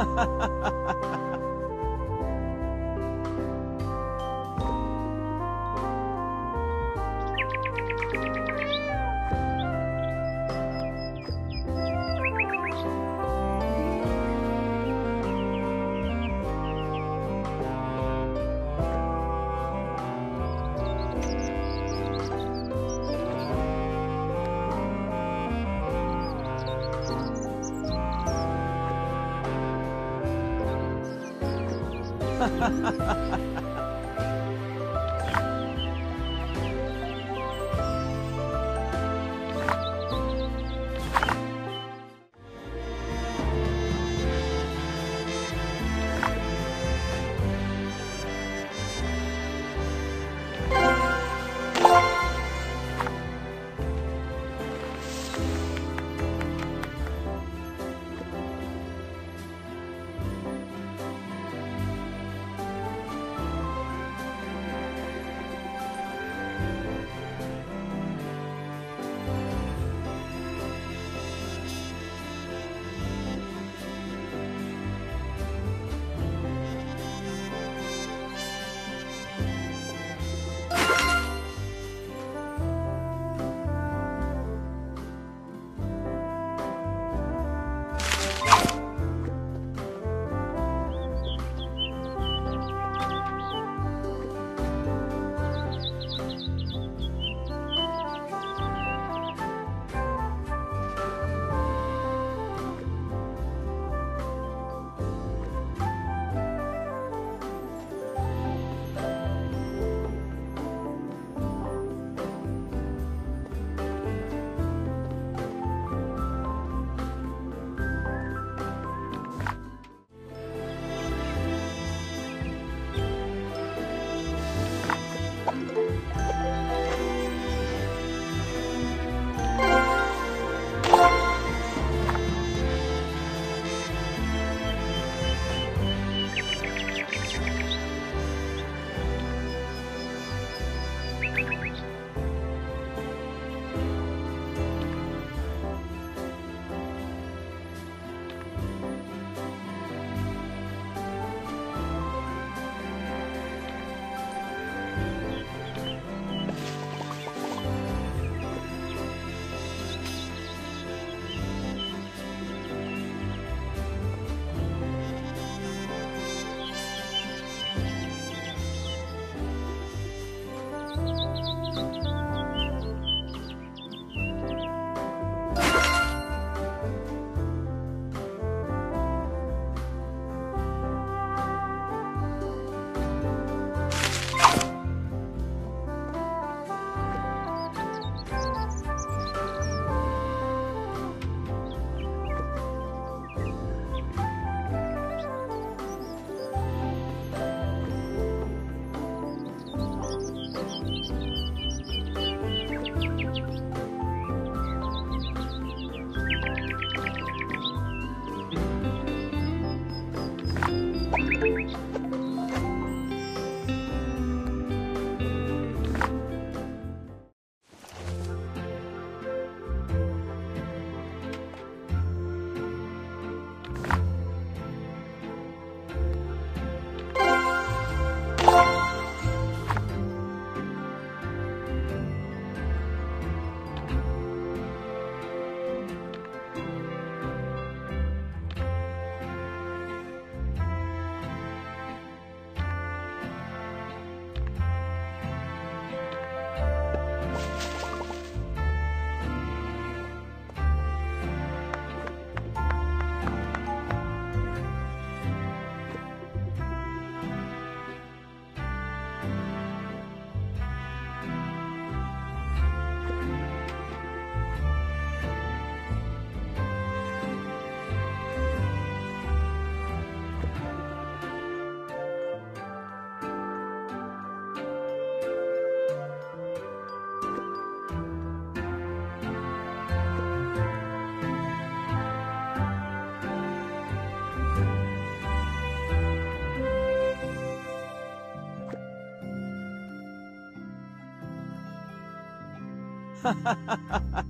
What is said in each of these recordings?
ha ha ha ha 哈哈哈哈 Yeah!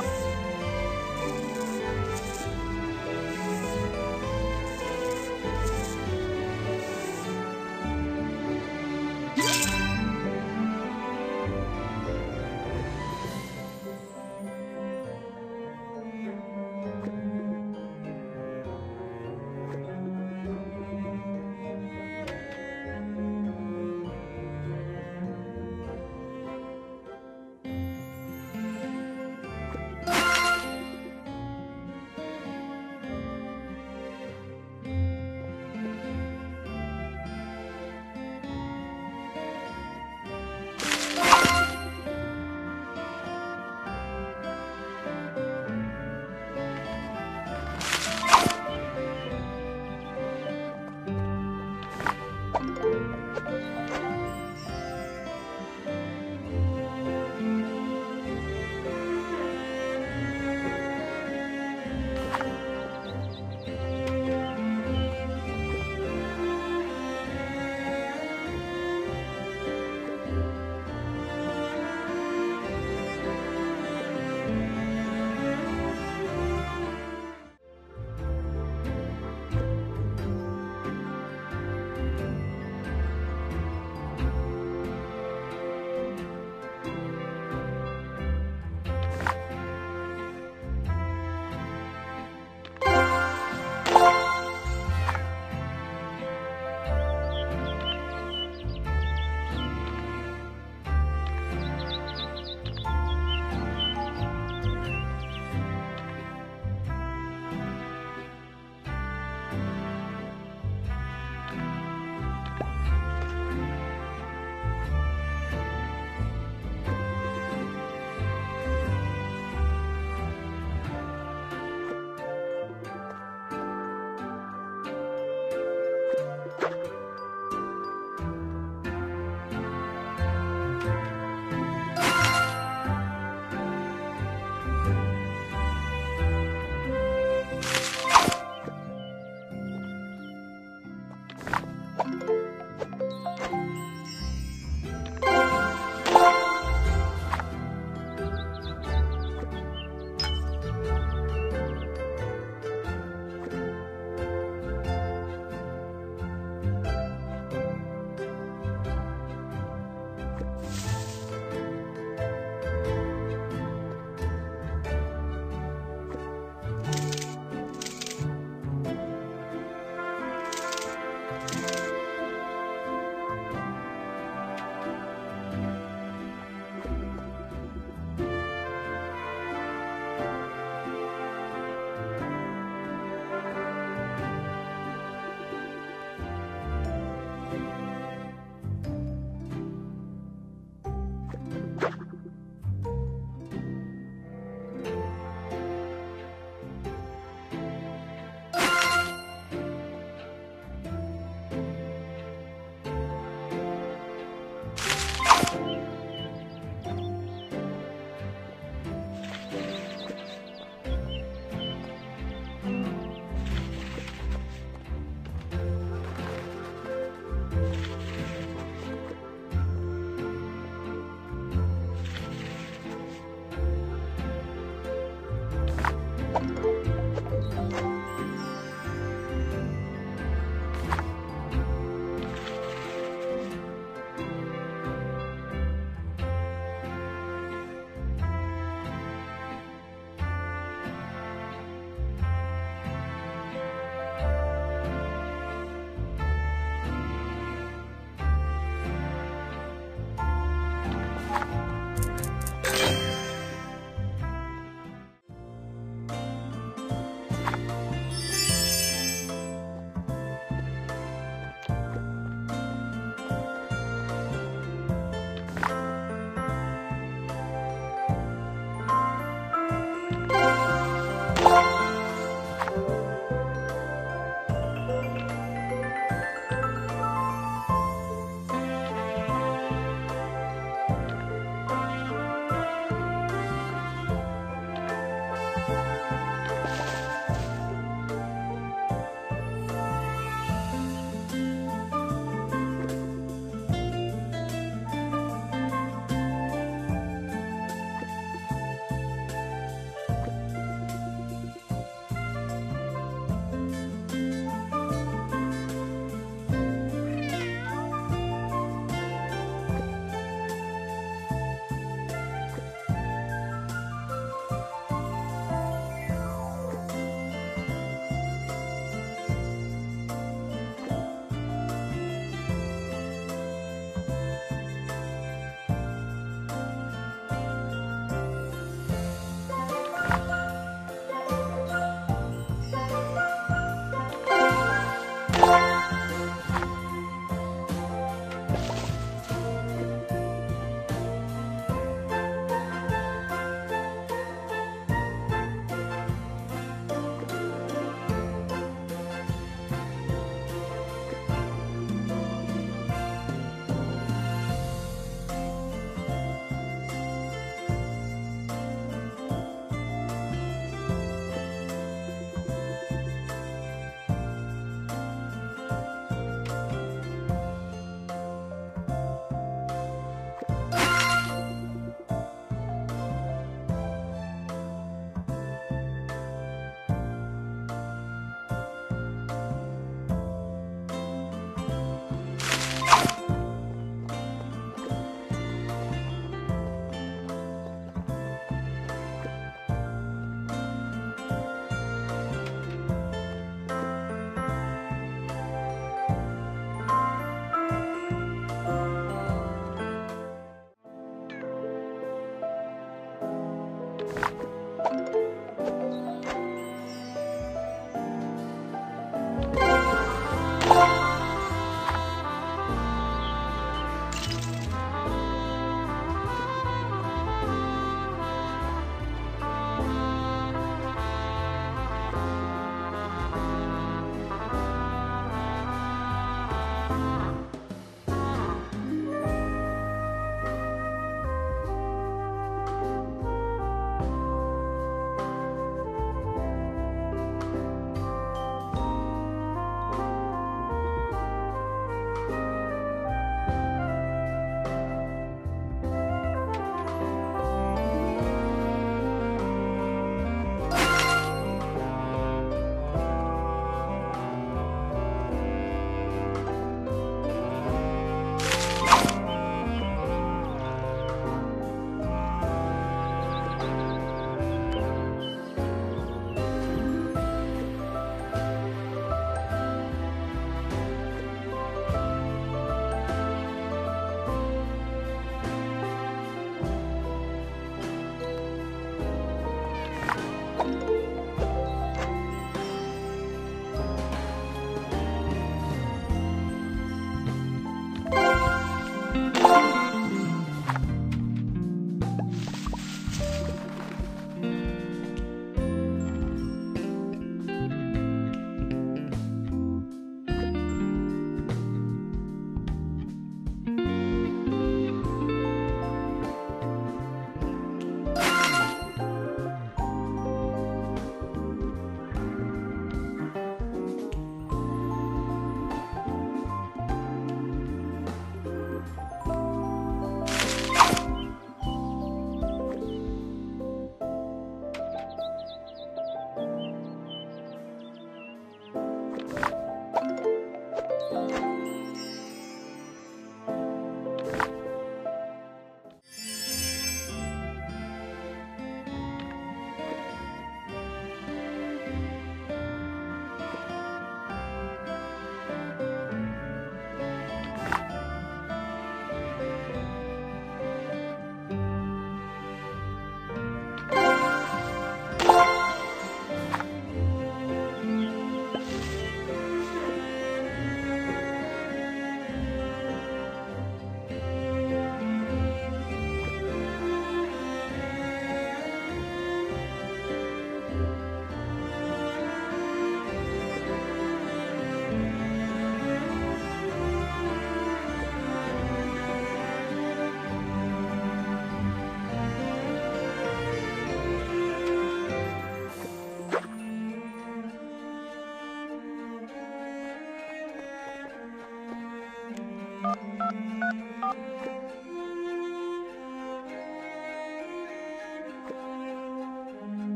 안녕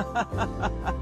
you